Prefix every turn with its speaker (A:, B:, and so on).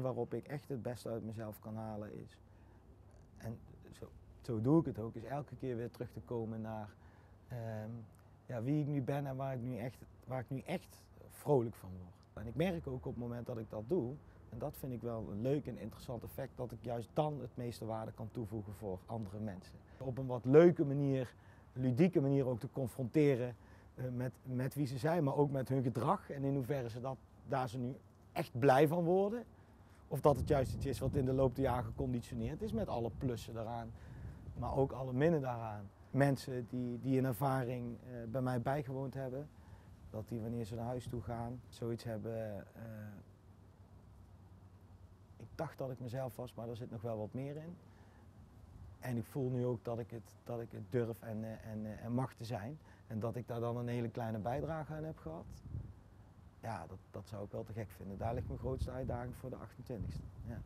A: waarop ik echt het beste uit mezelf kan halen is, en zo, zo doe ik het ook, is elke keer weer terug te komen naar ehm, ja, wie ik nu ben en waar ik nu, echt, waar ik nu echt vrolijk van word. En ik merk ook op het moment dat ik dat doe, en dat vind ik wel een leuk en interessant effect, dat ik juist dan het meeste waarde kan toevoegen voor andere mensen. Op een wat leuke manier, ludieke manier ook te confronteren eh, met, met wie ze zijn, maar ook met hun gedrag en in hoeverre ze dat, daar ze nu echt blij van worden. Of dat het juist iets is wat in de loop der jaren geconditioneerd is met alle plussen daaraan, maar ook alle minnen daaraan. Mensen die, die een ervaring eh, bij mij bijgewoond hebben, dat die wanneer ze naar huis toe gaan, zoiets hebben. Uh, ik dacht dat ik mezelf was, maar er zit nog wel wat meer in. En ik voel nu ook dat ik het, dat ik het durf en, en, en mag te zijn. En dat ik daar dan een hele kleine bijdrage aan heb gehad. Ja, dat, dat zou ik wel te gek vinden. Daar ligt mijn grootste uitdaging voor de 28e. Ja.